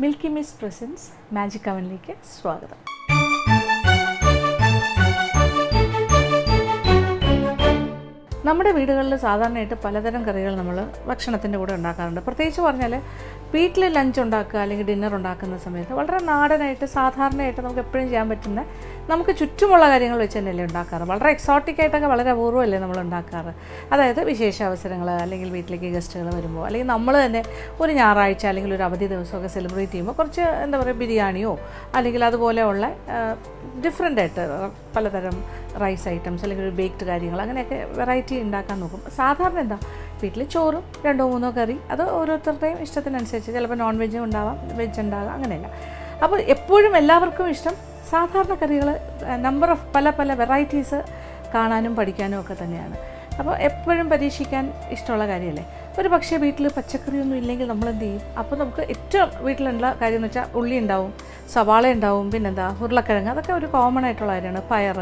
Milky miss presence magic അവനിലേക്ക് സ്വാഗതം. നമ്മുടെ വീടുകളിൽ സാധാരണയായിട്ട് പലതരം കറികൾ നമ്മൾ ഭക്ഷണത്തിന്റെ കൂടെ ഉണ്ടാക്കാറുണ്ട്. പ്രത്യേകിച്ച് പറഞ്ഞാൽ വീട്ടിൽ ലഞ്ച് ഉണ്ടാക്കുക അല്ലെങ്കിൽ ഡിന്നർ ഉണ്ടാക്കുന്ന സമയത്ത് വളരെ നാടനായിട്ട് സാധാരണയായിട്ട് നമുക്ക് എപ്പോഴും ചെയ്യാൻ പറ്റുന്ന നമുക്ക് ചുറ്റുമുള്ള കാര്യങ്ങൾ വെച്ച് തന്നെയല്ലേ ഉണ്ടാക്കാറ്. വളരെ എക്സോട്ടിക് ആയിട്ടൊക്കെ വളരെ അപൂർവമല്ലേ നമ്മൾ ഉണ്ടാക്കാറ്. അതായത് വിശേഷ അവസരങ്ങൾ അല്ലെങ്കിൽ വീട്ടിലേക്ക് ഗസ്റ്റുകൾ വരുമ്പോൾ അല്ലെങ്കിൽ നമ്മൾ തന്നെ ഒരു ഞായറാഴ്ച അല്ലെങ്കിൽ ഒരു അവധി ദിവസമൊക്കെ സെലിബ്രേറ്റ് ചെയ്യുമ്പോൾ കുറച്ച് എന്താ പറയുക ബിരിയാണിയോ അല്ലെങ്കിൽ അതുപോലെയുള്ള ഡിഫറെന്റ് ആയിട്ട് പലതരം റൈസ് ഐറ്റംസ് അല്ലെങ്കിൽ ഒരു ബേക്ക്ഡ് കാര്യങ്ങൾ അങ്ങനെയൊക്കെ വെറൈറ്റി ഉണ്ടാക്കാൻ നോക്കും. സാധാരണ എന്താ വീട്ടിൽ ചോറും രണ്ടോ മൂന്നോ കറി. അത് ഓരോരുത്തരുടെയും ഇഷ്ടത്തിനനുസരിച്ച് ചിലപ്പോൾ നോൺ വെജും ഉണ്ടാവാം വെജ് ഉണ്ടാകാം അങ്ങനെയല്ല. അപ്പോൾ എപ്പോഴും എല്ലാവർക്കും ഇഷ്ടം സാധാരണ കറികൾ നമ്പർ ഓഫ് പല പല വെറൈറ്റീസ് കാണാനും പഠിക്കാനും ഒക്കെ തന്നെയാണ്. അപ്പോൾ എപ്പോഴും പരീക്ഷിക്കാൻ ഇഷ്ടമുള്ള കാര്യമല്ലേ ഒരു പക്ഷേ വീട്ടിൽ പച്ചക്കറിയൊന്നും ഇല്ലെങ്കിൽ നമ്മൾ എന്ത് ചെയ്യും? അപ്പോൾ നമുക്ക് ഏറ്റവും വീട്ടിലുള്ള കാര്യം എന്ന് വെച്ചാൽ ഉള്ളി ഉണ്ടാവും സവാള ഉണ്ടാവും പിന്നെന്താ ഉരുളക്കിഴങ്ങ്. അതൊക്കെ ഒരു കോമൺ ആയിട്ടുള്ള കാര്യമാണ്. പയർ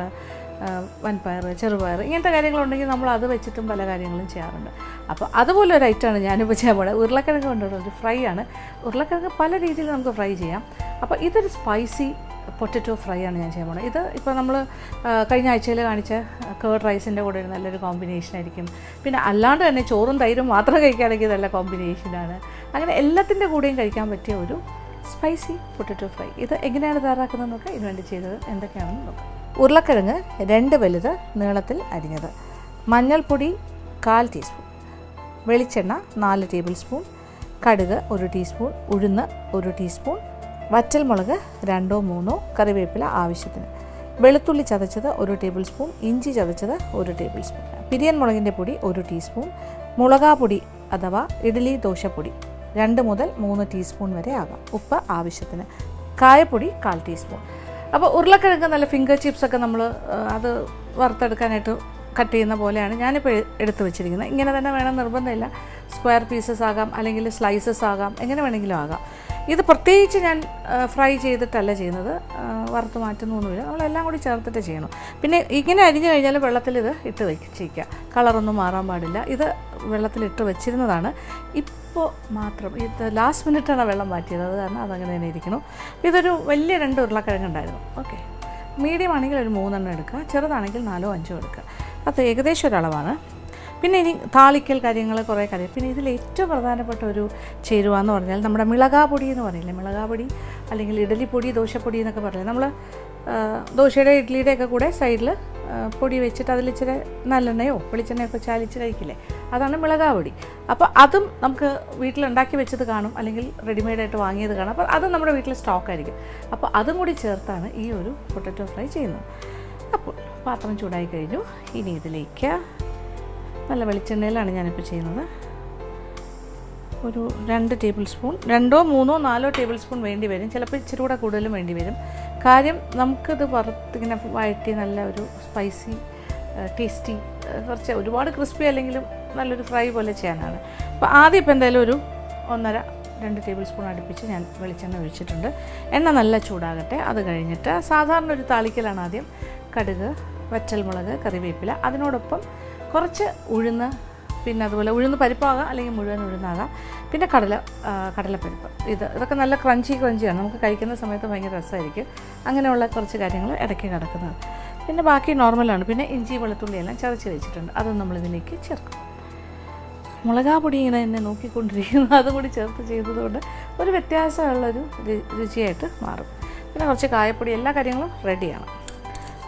വൻപയർ ചെറുപയർ ഇങ്ങനത്തെ കാര്യങ്ങളുണ്ടെങ്കിൽ നമ്മൾ അത് വെച്ചിട്ടും പല കാര്യങ്ങളും ചെയ്യാറുണ്ട്. അപ്പോൾ അതുപോലെ ഒരു ഐറ്റമാണ് ഞാനിപ്പോൾ ചെയ്യാൻ പോകുന്നത് ഉരുളക്കിഴങ്ങ് കൊണ്ടുള്ള ഒരു ഫ്രൈ ആണ്. ഉരുളക്കിഴങ്ങ് പല രീതിയിൽ നമുക്ക് ഫ്രൈ ചെയ്യാം. അപ്പോൾ ഇതൊരു സ്പൈസി പൊട്ടറ്റോ ഫ്രൈ ആണ് ഞാൻ ചെയ്യാൻ പോകുന്നത് ഇത് ഇപ്പോൾ നമ്മൾ കഴിഞ്ഞ ആഴ്ചയിൽ കാണിച്ച കേർഡ് റൈസിന്റെ കൂടെ ഒരു നല്ലൊരു കോമ്പിനേഷൻ ആയിരിക്കും. പിന്നെ അല്ലാണ്ട് തന്നെ ചോറും തൈരും മാത്രം കഴിക്കുകയാണെങ്കിൽ നല്ല കോമ്പിനേഷനാണ് അങ്ങനെ എല്ലാത്തിന്റെ കൂടെയും കഴിക്കാൻ പറ്റിയ ഒരു സ്പൈസി പൊട്ടറ്റോ ഫ്രൈ ഇത് എങ്ങനെയാണ് തയ്യാറാക്കുന്നത് നോക്കാം. ഇതിന് വേണ്ടി ചെയ്തത് എന്തൊക്കെയാണെന്ന് നോക്കാം. ഉരുളക്കിഴങ്ങ് രണ്ട് വലുത് നീളത്തിൽ അരിഞ്ഞത്. മഞ്ഞൾപ്പൊടി കാൽ ടീസ്പൂൺ വെളിച്ചെണ്ണ നാല് ടേബിൾ സ്പൂൺ കടുക് ഒരു ടീസ്പൂൺ ഉഴുന്ന് ഒരു ടീസ്പൂൺ വറ്റൽമുളക് രണ്ടോ മൂന്നോ കറിവേപ്പില ആവശ്യത്തിന്. വെളുത്തുള്ളി ചതച്ചത് ഒരു ടേബിൾ സ്പൂൺ ഇഞ്ചി ചതച്ചത് ഒരു ടേബിൾ സ്പൂൺ. പിരിയൻ മുളകിന്റെ പൊടി ഒരു ടീസ്പൂൺ മുളകാപ്പൊടി അഥവാ ഇഡ്ഡലി ദോശപ്പൊടി രണ്ട് മുതൽ മൂന്ന് ടീസ്പൂൺ വരെ ആകാം ഉപ്പ് ആവശ്യത്തിന്. കായപ്പൊടി കാൽ ടീസ്പൂൺ. അപ്പോൾ ഉരുളക്കിഴങ്ങ് നല്ല ഫിംഗർ ചിപ്സൊക്കെ നമ്മൾ അത് വറുത്തെടുക്കാനായിട്ട് കട്ട് ചെയ്യുന്ന പോലെയാണ് ഞാനിപ്പോൾ എടുത്തു വെച്ചിരിക്കുന്നത്. ഇങ്ങനെ തന്നെ വേണം നിർബന്ധമില്ല. സ്ക്വയർ പീസസ് ആകാം അല്ലെങ്കിൽ സ്ലൈസസ് ആകാം എങ്ങനെ വേണമെങ്കിലും ആകാം. ഇത് പ്രത്യേകിച്ച് ഞാൻ ഫ്രൈ ചെയ്തിട്ടല്ല ചെയ്യുന്നത്. വറുത്ത് മാറ്റുന്നൊന്നുമില്ല. നമ്മളെല്ലാം കൂടി ചേർത്തിട്ട് ചെയ്യണം. പിന്നെ ഇങ്ങനെ അരിഞ്ഞു കഴിഞ്ഞാൽ വെള്ളത്തിൽ ഇത് ഇട്ട് വെച്ചിരിക്കുക. കളറൊന്നും മാറാൻ പാടില്ല. ഇത് വെള്ളത്തിലിട്ട് വെച്ചിരുന്നതാണ്. ഇപ്പോൾ മാത്രം. ഇത് ലാസ്റ്റ് മിനിറ്റാണ് വെള്ളം മാറ്റിയത്. അത് കാരണം അതങ്ങനെ തന്നെ ഇരിക്കണം ഇതൊരു വലിയ രണ്ട് ഉരുളക്കിഴങ്ങുണ്ടായിരുന്നു ഓക്കെ മീഡിയം ആണെങ്കിൽ ഒരു മൂന്നെണ്ണം എടുക്കുക. ചെറുതാണെങ്കിൽ നാലോ അഞ്ചോ എടുക്കുക. അത് ഏകദേശം ഒരളവാണ്. പിന്നെ ഇനി താളിക്കൽ കാര്യങ്ങൾ കുറേ കാര്യം പിന്നെ ഇതിൽ ഏറ്റവും പ്രധാനപ്പെട്ട ഒരു ചേരുവ എന്ന് പറഞ്ഞാൽ നമ്മുടെ മിളകാപ്പൊടി എന്ന് പറയില്ലേ? മിളകാപ്പൊടി അല്ലെങ്കിൽ ഇഡലിപ്പൊടി ദോശപ്പൊടി എന്നൊക്കെ പറയില്ലേ? നമ്മൾ ദോശയുടെ ഇഡ്ഡലിയുടെ ഒക്കെ കൂടെ സൈഡിൽ പൊടി വെച്ചിട്ട് അതിൽ ഇച്ചിരി നല്ലെണ്ണയോ വെളിച്ചെണ്ണയൊക്കെ ചാലിച്ച് കഴിക്കില്ലേ? അതാണ് മിളകാപ്പൊടി അപ്പോൾ അതും നമുക്ക് വീട്ടിലുണ്ടാക്കി വെച്ചത് കാണും. അല്ലെങ്കിൽ റെഡിമെയ്ഡായിട്ട് വാങ്ങിയത് കാണും. അപ്പോൾ അതും നമ്മുടെ വീട്ടിൽ സ്റ്റോക്കായിരിക്കും അപ്പോൾ അതും കൂടി ചേർത്താണ് ഈ ഒരു പൊട്ടറ്റോ ഫ്രൈ ചെയ്യുന്നത്. അപ്പോൾ പാത്രം ചൂടായി കഴിഞ്ഞു. ഇനി ഇതിലേക്ക് നല്ല വെളിച്ചെണ്ണയിലാണ് ഞാനിപ്പോൾ ചെയ്യുന്നത്. ഒരു രണ്ട് ടേബിൾ സ്പൂൺ രണ്ടോ മൂന്നോ നാലോ ടേബിൾ സ്പൂൺ വേണ്ടി വരും. ചിലപ്പോൾ ഇച്ചിരി കൂടെ കൂടുതലും വേണ്ടി വരും. കാര്യം നമുക്കിത് വറുത്തിങ്ങനെ വഴറ്റി നല്ല ഒരു സ്പൈസി ടേസ്റ്റി കുറച്ച് ഒരുപാട് ക്രിസ്പി അല്ലെങ്കിലും നല്ലൊരു ഫ്രൈ പോലെ ചെയ്യാനാണ്. അപ്പോൾ ആദ്യം ഇപ്പോൾ എന്തായാലും ഒരു ഒന്നര രണ്ട് ടേബിൾ സ്പൂൺ അടുപ്പിച്ച് ഞാൻ വെളിച്ചെണ്ണ ഒഴിച്ചിട്ടുണ്ട്. എണ്ണ നല്ല ചൂടാകട്ടെ. അത് കഴിഞ്ഞിട്ട് സാധാരണ ഒരു താളിക്കലാണ് ആദ്യം കടുക് വറ്റൽമുളക് കറിവേപ്പില അതിനോടൊപ്പം കുറച്ച് ഉഴുന്ന് പിന്നെ അതുപോലെ ഉഴുന്ന് പരിപ്പാകാം അല്ലെങ്കിൽ മുഴുവൻ ഉഴുന്നാകാം. പിന്നെ കടല കടലപ്പരിപ്പ്. ഇത് ഇതൊക്കെ നല്ല ക്രഞ്ചി ക്രഞ്ചിയാണ് നമുക്ക് കഴിക്കുന്ന സമയത്ത് ഭയങ്കര രസമായിരിക്കും. അങ്ങനെയുള്ള കുറച്ച് കാര്യങ്ങൾ ഇടയ്ക്ക് കിടക്കുന്നത്. പിന്നെ ബാക്കി നോർമലാണ് പിന്നെ ഇഞ്ചി വെളുത്തുള്ളി എല്ലാം ചതച്ച് വെച്ചിട്ടുണ്ട്. അതും നമ്മളിതിലേക്ക് ചേർക്കും. മുളകാപ്പൊടി ഇങ്ങനെ എന്നെ നോക്കിക്കൊണ്ടിരിക്കുന്നു. അതും കൂടി ചേർത്ത് ചെയ്തതുകൊണ്ട് ഒരു വ്യത്യാസമുള്ളൊരു രുചിയായിട്ട് മാറും. പിന്നെ കുറച്ച് കായപ്പൊടി എല്ലാ കാര്യങ്ങളും റെഡിയാണ്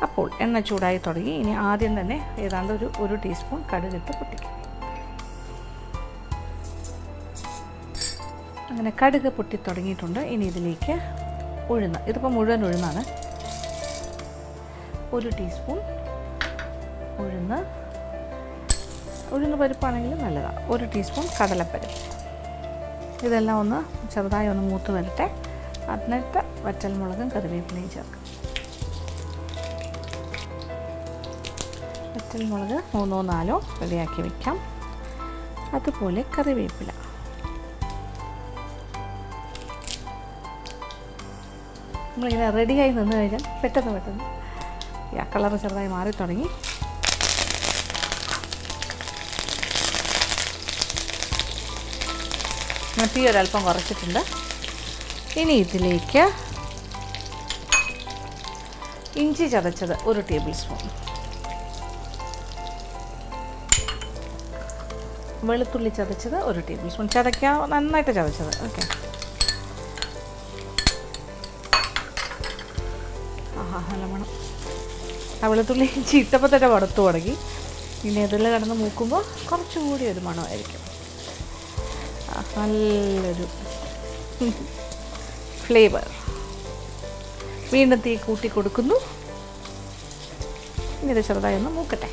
അപ്പോൾ എണ്ണ ചൂടായി തുടങ്ങി. ഇനി ആദ്യം തന്നെ ഏതാണ്ട് ഒരു ഒരു ടീസ്പൂൺ കടുകിട്ട് പൊട്ടിക്കും. അങ്ങനെ കടുക് പൊട്ടി തുടങ്ങിയിട്ടുണ്ട്. ഇനി ഇതിലേക്ക് ഉഴുന്ന്. ഇതിപ്പോൾ മുഴുവൻ ഉഴുന്നാണ്. ഒരു ടീസ്പൂൺ ഉഴുന്ന്. ഉഴുന്ന് പരിപ്പാണെങ്കിലും നല്ലതാണ് ഒരു ടീസ്പൂൺ കടലപ്പരിപ്പ്. ഇതെല്ലാം ഒന്ന് ചെറുതായി ഒന്ന് മൂത്ത് വരട്ടെ. എന്നിട്ട് വറ്റൽമുളകും കറിവേപ്പിലയും ചേർക്കും. വറ്റൽമുളക് മൂന്നോ നാലോ റെഡിയാക്കി വെക്കാം. അതുപോലെ കറിവേപ്പില. നമ്മളിങ്ങനെ റെഡിയായി നിന്ന് കഴിഞ്ഞാൽ പെട്ടെന്ന് പെട്ടെന്ന് ആ കളർ ചെറുതായി മാറി തുടങ്ങി. തീ ഒരല്പം കുറച്ചിട്ടുണ്ട്. ഇനി ഇതിലേക്ക് ഇഞ്ചി ചതച്ചത് ഒരു ടേബിൾ സ്പൂൺ. വെളുത്തുള്ളി ചതച്ചത് ഒരു ടേബിൾ സ്പൂൺ. ചതയ്ക്കുക നന്നായിട്ട് ചതച്ചത്. ഓക്കെ. ആഹാ നല്ല ആ വെളുത്തുള്ളി ചീത്തപ്പോൾ തന്നെ വറുത്തു തുടങ്ങി. ഇനി ഇതിൽ കിടന്ന് മൂക്കുമ്പോൾ കുറച്ചുകൂടി ഒരു മണമായിരിക്കും. നല്ലൊരു ഫ്ലേവർ. വീണ്ടും തീ കൂട്ടി കൊടുക്കുന്നു. ഇനി ഇത് ചെറുതായി ഒന്ന് മൂക്കട്ടെ.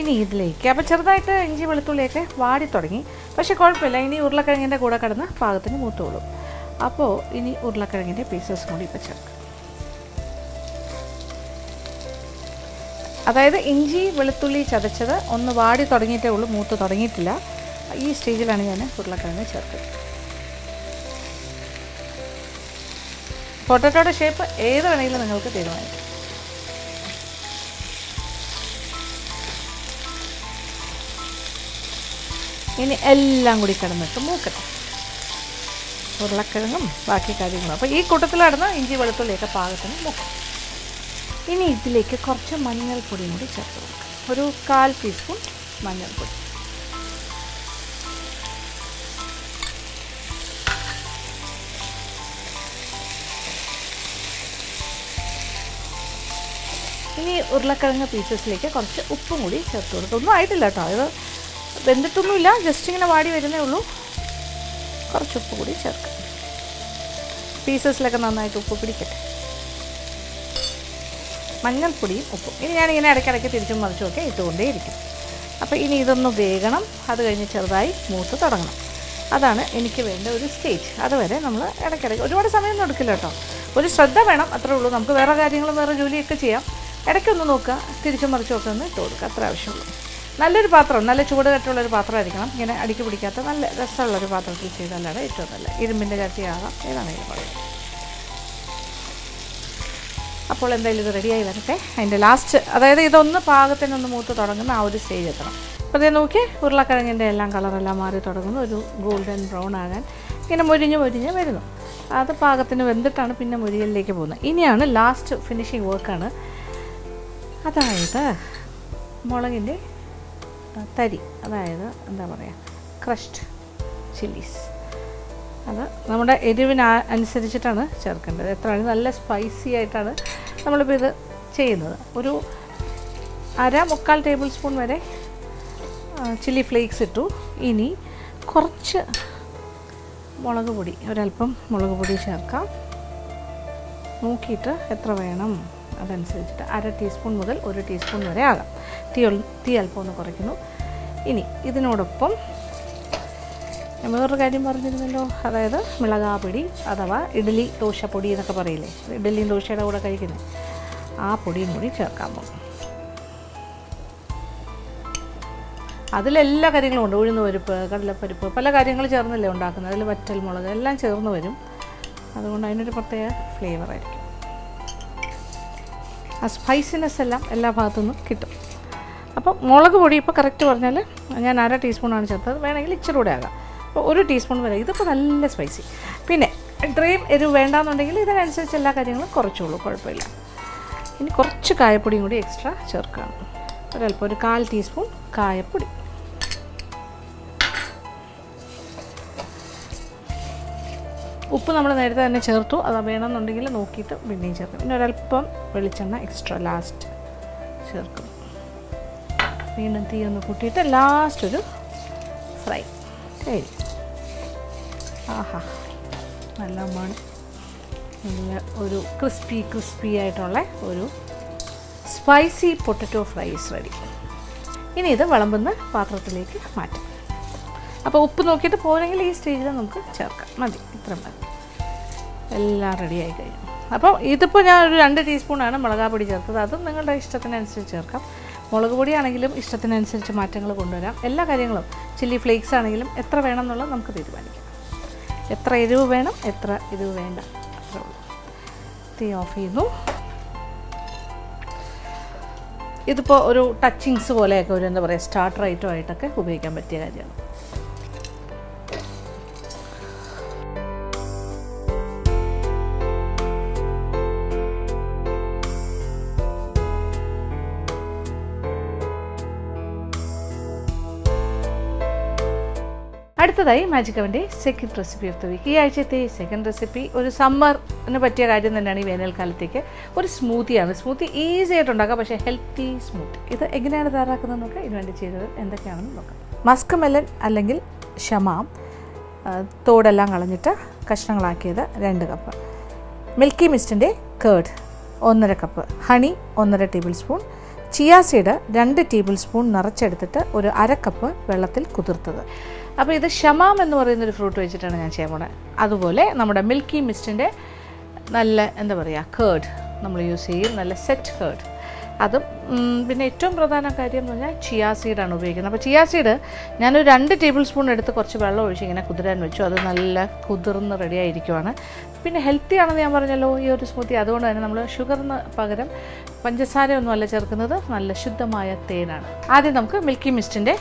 ഇനി ഇതിലേക്ക്. അപ്പോൾ ചെറുതായിട്ട് ഇഞ്ചി വെളുത്തുള്ളിയൊക്കെ വാടി തുടങ്ങി. പക്ഷേ കുഴപ്പമില്ല ഇനി ഉരുളക്കിഴങ്ങിന്റെ കൂടെ കിടന്ന് പാകത്തിന് മൂത്തോളും. അപ്പോൾ ഇനി ഉരുളക്കിഴങ്ങിന്റെ പീസസ് കൂടി ഇപ്പോൾ ചേർക്കാം. അതായത് ഇഞ്ചി വെളുത്തുള്ളി ചതച്ചത് ഒന്ന് വാടി തുടങ്ങിയിട്ടേ ഉള്ളൂ മൂത്ത് തുടങ്ങിയിട്ടില്ല. ഈ സ്റ്റേജിലാണ് ഞാൻ ഉരുളക്കിഴങ്ങ് ചേർക്കുന്നത് പൊട്ടറ്റോയുടെ ഷേപ്പ് ഏത് വേണമെങ്കിലും നിങ്ങൾക്ക് തീരുമാനിക്കാം. ഇനി എല്ലാം കൂടി കിടന്നിട്ട് മൂക്കട്ടെ. ഉരുളക്കിഴങ്ങും ബാക്കി കാര്യങ്ങളും. അപ്പോൾ ഈ കൂട്ടത്തിൽ ഇഞ്ചി വെളുത്തുള്ളിയൊക്കെ പാകത്തിന് മൂക്കും. ഇനി ഇതിലേക്ക് കുറച്ച് മഞ്ഞൾപ്പൊടിയും കൂടി ചേർത്ത് കൊടുക്കാം. ഒരു കാൽ ടീസ്പൂൺ മഞ്ഞൾപ്പൊടി. ഇനി ഉരുളക്കിഴങ്ങ് പീസസിലേക്ക് കുറച്ച് ഉപ്പും കൂടി ചേർത്ത് കൊടുക്കുക ഒന്നും ആയിട്ടില്ല കേട്ടോ. ഇത് വെന്തിട്ടൊന്നുമില്ല ജസ്റ്റ് ഇങ്ങനെ വാടി വരുന്നേ ഉള്ളൂ. കുറച്ച് ഉപ്പ് കൂടി ചേർക്കാം. പീസസിലൊക്കെ നന്നായിട്ട് ഉപ്പ് പിടിക്കട്ടെ. മഞ്ഞൾപ്പൊടിയും ഉപ്പും. ഇനി ഞാനിങ്ങനെ ഇടയ്ക്കിടയ്ക്ക് തിരിച്ചും മറിച്ചും ഒക്കെ ഇട്ടുകൊണ്ടേയിരിക്കും. അപ്പോൾ ഇനി ഇതൊന്ന് വേകണം. അത് കഴിഞ്ഞ് ചെറുതായി മൂത്ത് തുടങ്ങണം. അതാണ് എനിക്ക് വേണ്ട ഒരു സ്റ്റേജ് അതുവരെ നമ്മൾ ഇടയ്ക്കിടയ്ക്ക് ഒരുപാട് സമയമൊന്നും എടുക്കില്ല കേട്ടോ. ഒരു ശ്രദ്ധ വേണം അത്രേ ഉള്ളൂ. നമുക്ക് വേറെ കാര്യങ്ങളും വേറെ ജോലിയൊക്കെ ചെയ്യാം. ഇടയ്ക്കൊന്ന് നോക്കുക. തിരിച്ചും മറിച്ചും ഒക്കെ ഒന്ന് ഇട്ട് കൊടുക്കുക. അത്ര ആവശ്യമുള്ളൂ. നല്ലൊരു പാത്രം നല്ല ചൂട് കട്ടുള്ളൊരു പാത്രമായിരിക്കണം. ഇങ്ങനെ അടിക്ക് പിടിക്കാത്ത നല്ല രസമുള്ളൊരു പാത്രത്തിൽ ചെയ്താലാണ് ഏറ്റവും നല്ല ഇരുമ്പിന്റെ ചട്ടിയാകാം ഏതാണെങ്കിലും പറയാം അപ്പോൾ എന്തായാലും ഇത് റെഡിയായി വരട്ടെ. അതിന്റെ ലാസ്റ്റ് അതായത് ഇതൊന്ന് പാകത്തിനൊന്ന് മൂത്ത് തുടങ്ങുന്ന ആ ഒരു സ്റ്റേജ് എത്തണം. അപ്പോൾ ഇതേ നോക്കി ഉരുളക്കിഴങ്ങിന്റെ എല്ലാം കളറെല്ലാം മാറി തുടങ്ങുന്നു. ഒരു ഗോൾഡൻ ബ്രൗൺ ആകാൻ ഇങ്ങനെ മൊരിഞ്ഞ് മൊരിഞ്ഞ് വരുന്നു. അത് പാകത്തിന് വെന്തിട്ടാണ് പിന്നെ മുരിയലിലേക്ക് പോകുന്നത്. ഇനിയാണ് ലാസ്റ്റ് ഫിനിഷിങ് വർക്കാണ് അതായത് മുളകിന്റെ തരി. അതായത് എന്താ പറയുക ക്രഷ്ഡ് ചില്ലീസ് അത് നമ്മുടെ എരിവിന് അനുസരിച്ചിട്ടാണ് ചേർക്കേണ്ടത്. എത്രയാണ് നല്ല സ്പൈസി ആയിട്ടാണ് നമ്മളിപ്പോൾ ഇത് ചെയ്യുന്നത്. ഒരു അര മുക്കാൽ ടേബിൾ സ്പൂൺ വരെ ചില്ലി ഫ്ലേക്സ് ഇട്ടു. ഇനി കുറച്ച് മുളക് പൊടി. ഒരല്പം മുളക് പൊടി ചേർക്കാം. നോക്കിയിട്ട് എത്ര വേണം. അതനുസരിച്ചിട്ട് അര ടീസ്പൂൺ മുതൽ ഒരു ടീസ്പൂൺ വരെ ആകാം. തീ തീ അല്പം ഒന്ന് കുറയ്ക്കുന്നു. ഇനി ഇതിനോടൊപ്പം വേറൊരു കാര്യം പറഞ്ഞിരുന്നല്ലോ. അതായത് മിളകാപ്പൊടി അഥവാ ഇഡ്ഡലി ദോശപ്പൊടി എന്നൊക്കെ പറയില്ലേ? ഇഡ്ഡലിയും ദോശയുടെ കൂടെ കഴിക്കുന്നത്. ആ പൊടിയും കൂടി ചേർക്കാൻ പോകും അതിലെല്ലാ കാര്യങ്ങളും ഉണ്ട്. ഉഴുന്ന് പരിപ്പ് കടലപ്പരിപ്പ് പല കാര്യങ്ങൾ ചേർന്നല്ലേ ഉണ്ടാക്കുന്നത്. അതിൽ വറ്റൽ മുളക് എല്ലാം ചേർന്ന് വരും. അതുകൊണ്ട് അതിനൊരു പ്രത്യേക ഫ്ലേവർ ആയിരിക്കും. ആ സ്പൈസിനെസ് എല്ലാം എല്ലാ ഭാഗത്തു നിന്നും കിട്ടും. അപ്പോൾ മുളക് പൊടി ഇപ്പോൾ കറക്റ്റ് പറഞ്ഞാൽ ഞാൻ അര ടീസ്പൂണാണ് ചേർത്തത്. വേണമെങ്കിൽ ഇച്ചിരി കൂടെ ആകാം. അപ്പോൾ ഒരു ടീസ്പൂൺ വരെ. ഇതിപ്പോൾ നല്ല സ്പൈസി പിന്നെ ഇത്രയും എരിവ് വേണ്ടാന്നുണ്ടെങ്കിൽ ഇതിനനുസരിച്ച് എല്ലാ കാര്യങ്ങളും കുറച്ചോളൂ കുഴപ്പമില്ല. ഇനി കുറച്ച് കായപ്പൊടിയും കൂടി എക്സ്ട്രാ ചേർക്കുകയാണ് ഒരല്പം ഒരു കാൽ ടീസ്പൂൺ കായപ്പൊടി. ഉപ്പ് നമ്മൾ നേരത്തെ തന്നെ ചേർത്തു. അത് വേണമെന്നുണ്ടെങ്കിൽ നോക്കിയിട്ട് പിന്നെയും ചേർക്കും. പിന്നെ ഒരല്പം വെളിച്ചെണ്ണ എക്സ്ട്രാ ലാസ്റ്റ് ചേർക്കും. വീണ്ടും തീ ഒന്ന് കൂട്ടിയിട്ട് ലാസ്റ്റ് ഒരു ഫ്രൈ കഴിഞ്ഞു ആഹാ. നല്ല മണം നല്ല ഒരു ക്രിസ്പി ക്രിസ്പി ആയിട്ടുള്ള ഒരു സ്പൈസി പൊട്ടറ്റോ ഫ്രൈസ് റെഡി ഇനി ഇത് വിളമ്പുന്ന പാത്രത്തിലേക്ക് മാറ്റാം. അപ്പോൾ ഉപ്പ് നോക്കിയിട്ട് പോരെങ്കിൽ ഈ സ്റ്റേജിൽ നമുക്ക് ചേർക്കാം. മതി. ഇത്ര മതി എല്ലാം റെഡിയായി കഴിഞ്ഞു. അപ്പോൾ ഇതിപ്പോൾ ഞാൻ ഒരു രണ്ട് ടീസ്പൂണാണ് മുളകാപ്പൊടി ചേർത്തത്. അതും നിങ്ങളുടെ ഇഷ്ടത്തിനനുസരിച്ച് ചേർക്കാം. മുളക് പൊടിയാണെങ്കിലും ഇഷ്ടത്തിനനുസരിച്ച് മാറ്റങ്ങൾ കൊണ്ടുവരാം. എല്ലാ കാര്യങ്ങളും ചില്ലി ഫ്ലേക്സ് ആണെങ്കിലും എത്ര വേണം എന്നുള്ളത് നമുക്ക് തീരുമാനിക്കാം. എത്ര എരിവ് വേണം എത്ര എരിവ് വേണ്ട. അത്രേ ഉള്ളൂ. തീ ഓഫ് ചെയ്യുന്നു. ഇതിപ്പോൾ ഒരു ടച്ചിങ്സ് പോലെയൊക്കെ ഒരു എന്താ പറയുക സ്റ്റാർട്ടർ ഐറ്റം ആയിട്ടൊക്കെ ഉപയോഗിക്കാൻ പറ്റിയ കാര്യമാണ്. അടുത്തതായി മാജിക് അവന്റെ second recipe of the week ഈ ആഴ്ചത്തെ സെക്കൻഡ് റെസിപ്പി ഒരു സമ്മറിന് പറ്റിയ കാര്യം തന്നെയാണ് ഈ വേനൽക്കാലത്തേക്ക്. ഒരു സ്മൂത്തിയാണ് സ്മൂത്തി ഈസി ആയിട്ട് ഉണ്ടാക്കാം. പക്ഷേ ഹെൽത്തി സ്മൂത്തി ഇത് എങ്ങനെയാണ് തയ്യാറാക്കുന്നത് നോക്കാം ഇതിന് വേണ്ടി ചെയ്തത് എന്തൊക്കെയാണെന്ന് നോക്കാം. മസ്ക് മെലൻ അല്ലെങ്കിൽ ഷമാം തോടെല്ലാം കളഞ്ഞിട്ട് കഷ്ണങ്ങളാക്കിയത് രണ്ട് കപ്പ് മിൽക്കി മിസ്റ്റിന്റെ കേർഡ് ഒന്നര കപ്പ് ഹണി ഒന്നര ടേബിൾ സ്പൂൺ ചിയാ സീഡ് രണ്ട് ടേബിൾ സ്പൂൺ നിറച്ചെടുത്തിട്ട് ഒരു അര കപ്പ് വെള്ളത്തിൽ കുതിർത്തത്. അപ്പോൾ ഇത് ഷമാം എന്ന് പറയുന്ന ഒരു ഫ്രൂട്ട് വെച്ചിട്ടാണ് ഞാൻ ചെയ്യാൻ പോണത് അതുപോലെ നമ്മുടെ മിൽക്കി മിസ്റ്റിന്റെ നല്ല എന്താ പറയുക കേർഡ് നമ്മൾ യൂസ് ചെയ്യും. നല്ല സെറ്റ് കേർഡ് അതും പിന്നെ ഏറ്റവും പ്രധാന കാര്യം എന്ന് പറഞ്ഞാൽ ചിയാ സീഡാണ് ഉപയോഗിക്കുന്നത്. അപ്പോൾ ചിയാ സീഡ് ഞാനൊരു രണ്ട് ടേബിൾ സ്പൂൺ എടുത്ത് കുറച്ച് വെള്ളം ഒഴിച്ച് ഇങ്ങനെ കുതിരാൻ വെച്ചു. അത് നല്ല കുതിർന്ന് റെഡി ആയിരിക്കുവാണ്. പിന്നെ ഹെൽത്തി ആണെന്ന് ഞാൻ പറഞ്ഞല്ലോ ഈ ഒരു സ്മൂത്തി അതുകൊണ്ട് തന്നെ നമ്മൾ ഷുഗറിന് പകരം പഞ്ചസാരയൊന്നും അല്ല ചേർക്കുന്നത്. നല്ല ശുദ്ധമായ തേനാണ്. ആദ്യം നമുക്ക് മിൽക്കി മിസ്റ്റിന്റെ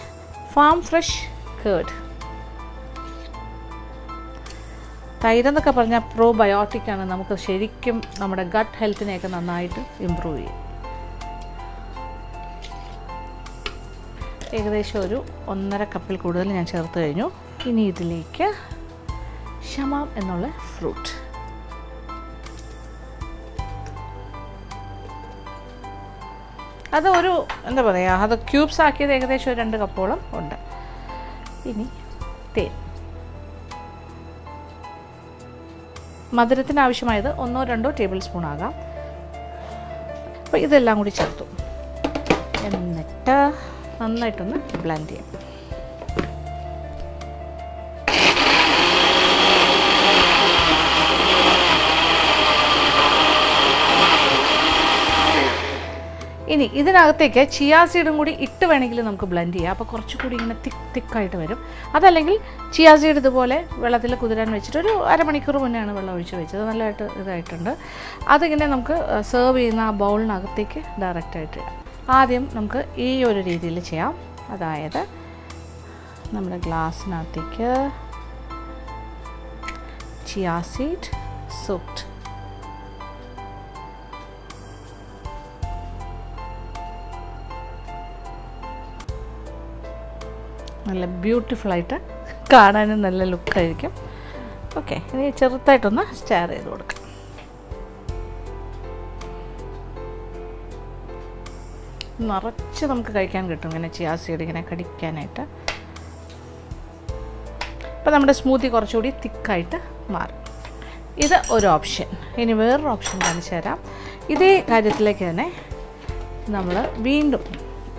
ഫാം ഫ്രഷ് കേർഡ് തൈരെന്നൊക്കെ പറഞ്ഞാൽ പ്രോബയോട്ടിക് ആണ്. നമുക്ക് ശരിക്കും നമ്മുടെ ഗട്ട് ഹെൽത്തിനെയൊക്കെ നന്നായിട്ട് ഇമ്പ്രൂവ് ചെയ്യും. ഏകദേശം ഒരു ഒന്നര കപ്പിൽ കൂടുതൽ ഞാൻ ചേർത്ത് കഴിഞ്ഞു. ഇനി ഇതിലേക്ക് ഷമാം എന്നുള്ള ഫ്രൂട്ട് അത് ഒരു എന്താ പറയുക അത് ക്യൂബ്സ് ആക്കിയത് ഏകദേശം ഒരു രണ്ട് കപ്പോളം ഉണ്ട്. ഇനി തേൻ. മധുരത്തിന് ആവശ്യമായത് ഒന്നോ രണ്ടോ ടേബിൾ സ്പൂൺ ആകാം. അപ്പോൾ ഇതെല്ലാം കൂടി ചേർത്തു. എന്നിട്ട് നന്നായിട്ടൊന്ന് ബ്ലെൻഡ് ചെയ്യാം. ഇനി ഇതിനകത്തേക്ക് ചിയാ സീഡും കൂടി ഇട്ട് വേണമെങ്കിൽ നമുക്ക് ബ്ലെൻഡ് ചെയ്യാം. അപ്പോൾ കുറച്ചുകൂടി ഇങ്ങനെ തിക്ക് തിക്കായിട്ട് വരും. അതല്ലെങ്കിൽ ചിയാ സീഡ് ഇതുപോലെ വെള്ളത്തിൽ കുതിരാൻ വെച്ചിട്ട് ഒരു അരമണിക്കൂർ മുന്നെയാണ് വെള്ളം ഒഴിച്ച് വെച്ചത്. നല്ലതായിട്ട് ഇതായിട്ടുണ്ട്. അതിങ്ങനെ നമുക്ക് സെർവ് ചെയ്യുന്ന ആ ബൗളിനകത്തേക്ക് ഡയറക്റ്റായിട്ട് ആദ്യം നമുക്ക് ഈ ഒരു രീതിയിൽ ചെയ്യാം. അതായത് നമ്മുടെ ഗ്ലാസ്സിനകത്തേക്ക് ചിയാ സീഡ് സോക്ട് നല്ല ബ്യൂട്ടിഫുള്ളായിട്ട് കാണാനും നല്ല ലുക്കായിരിക്കും ഓക്കെ ഇനി ചെറുതായിട്ടൊന്ന് സ്റ്റാർ ചെയ്ത് കൊടുക്കാം. നിറച്ച് നമുക്ക് കഴിക്കാൻ കിട്ടും ഇങ്ങനെ ചിയാ സീഡ് ഇങ്ങനെ കടിക്കാനായിട്ട്. അപ്പോൾ നമ്മുടെ സ്മൂത്തി കുറച്ചുകൂടി തിക്കായിട്ട് മാറും. ഇത് ഒരു ഓപ്ഷൻ ഇനി വേറൊരു ഓപ്ഷൻ കാണിച്ചു തരാം. ഇതേ കാര്യത്തിലേക്ക് തന്നെ നമ്മൾ വീണ്ടും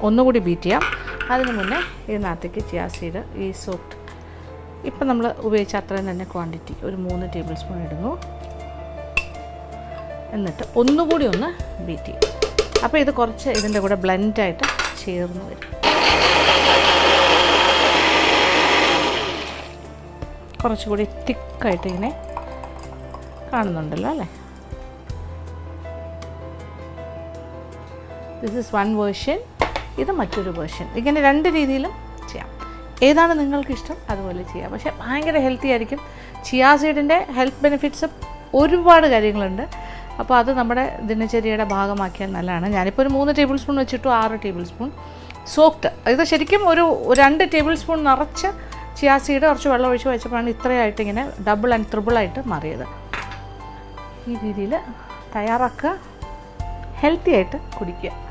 ഒന്നുകൂടി ബീറ്റ് ചെയ്യാം. അതിന് മുന്നേ ഇതിനകത്തേക്ക് ചിയാ സീഡ് ഈ സോപ്റ്റ് ഇപ്പം നമ്മൾ ഉപയോഗിച്ച അത്രയും തന്നെ ക്വാണ്ടിറ്റി ഒരു മൂന്ന് ടേബിൾ സ്പൂൺ ഇടുന്നു. എന്നിട്ട് ഒന്നുകൂടി ഒന്ന് ബീറ്റ് ചെയ്യും. അപ്പോൾ ഇത് കുറച്ച് ഇതിന്റെ കൂടെ ബ്ലെൻഡായിട്ട് ചേർന്ന് വരും. കുറച്ചുകൂടി തിക്കായിട്ട് ഇങ്ങനെ കാണുന്നുണ്ടല്ലോ അല്ലേ? ദിസ് ഇസ് വൺ വേർഷൻ ഇത് മറ്റൊരു വേർഷൻ ഇങ്ങനെ രണ്ട് രീതിയിലും ചെയ്യാം. ഏതാണ് നിങ്ങൾക്കിഷ്ടം അതുപോലെ ചെയ്യാം. പക്ഷേ ഭയങ്കര ഹെൽത്തി ആയിരിക്കും. ചിയാ സീഡിന്റെ ഹെൽത്ത് ബെനിഫിറ്റ്സ് ഒരുപാട് കാര്യങ്ങളുണ്ട്. അപ്പോൾ അത് നമ്മുടെ ദിനചര്യയുടെ ഭാഗമാക്കിയാൽ നല്ലതാണ്. ഞാനിപ്പോൾ ഒരു മൂന്ന് ടേബിൾ സ്പൂൺ വെച്ചിട്ടു ആറ് ടേബിൾ സ്പൂൺ സോക്ട് ഇത് ശരിക്കും ഒരു രണ്ട് ടേബിൾ സ്പൂൺ നിറച്ച് ചിയാ സീഡ് കുറച്ച് വെള്ളം ഒഴിച്ച് വെച്ചപ്പോഴാണ് ഇത്രയായിട്ട് ഇങ്ങനെ ഡബിൾ ആൻഡ് ട്രിപ്പിളായിട്ട് മാറിയത്. ഈ രീതിയിൽ തയ്യാറാക്കുക. ഹെൽത്തി ആയിട്ട് കുടിക്കുക.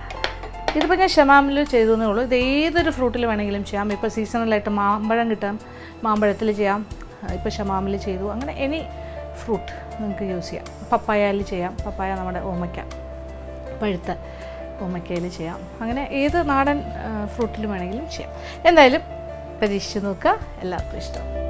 ഇതിപ്പോൾ ഞാൻ ഷമാമിൽ ചെയ്തു ഉള്ളൂ. ഇത് ഏതൊരു ഫ്രൂട്ടിൽ വേണമെങ്കിലും ചെയ്യാം. ഇപ്പോൾ സീസണലായിട്ട് മാമ്പഴം കിട്ടാം. മാമ്പഴത്തിൽ ചെയ്യാം. ഇപ്പോൾ ഷമാമിൽ ചെയ്തു. അങ്ങനെ എനി ഫ്രൂട്ട് നിങ്ങൾക്ക് യൂസ് ചെയ്യാം. പപ്പായയിൽ ചെയ്യാം. പപ്പായ നമ്മുടെ ഓമയ്ക്ക. പഴുത്ത ഓമയ്ക്കയിൽ ചെയ്യാം. അങ്ങനെ ഏത് നാടൻ ഫ്രൂട്ടിൽ വേണമെങ്കിലും ചെയ്യാം. എന്തായാലും പരീക്ഷിച്ച് നോക്കുക. എല്ലാവർക്കും ഇഷ്ടം.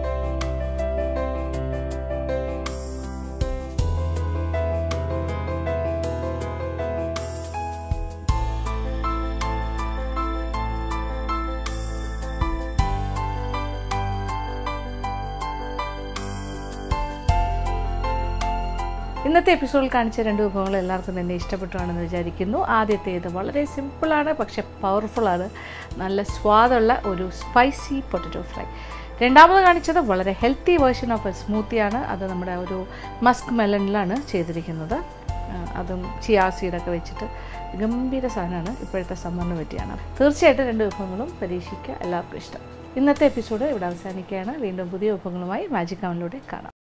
ഇന്നത്തെ എപ്പിസോഡിൽ കാണിച്ച രണ്ട് വിഭവങ്ങൾ എല്ലാവർക്കും തന്നെ ഇഷ്ടപ്പെട്ടുവാണെന്ന് വിചാരിക്കുന്നു. ആദ്യത്തേത് വളരെ സിമ്പിളാണ് പക്ഷെ പവർഫുള്ളാണ് നല്ല സ്വാദുള്ള ഒരു സ്പൈസി പൊട്ടറ്റോ ഫ്രൈ രണ്ടാമത് കാണിച്ചത് വളരെ ഹെൽത്തി വേർഷൻ ഓഫ് എ സ്മൂത്തിയാണ് അത് നമ്മുടെ ഒരു മസ്ക് മെലണിലാണ് ചെയ്തിരിക്കുന്നത്. അതും ചിയാ സീഡൊക്കെ വെച്ചിട്ട് ഗംഭീര സാധനമാണ്. ഇപ്പോഴത്തെ സമ്മറിന് പറ്റിയാണ്. തീർച്ചയായിട്ടും രണ്ട് വിഭവങ്ങളും പരീക്ഷിക്കുക എല്ലാവർക്കും ഇഷ്ടം. ഇന്നത്തെ എപ്പിസോഡ് ഇവിടെ അവസാനിക്കുകയാണ്. വീണ്ടും പുതിയ വിഭവങ്ങളുമായി മാജിക് അവനിലൂടെ കാണാം.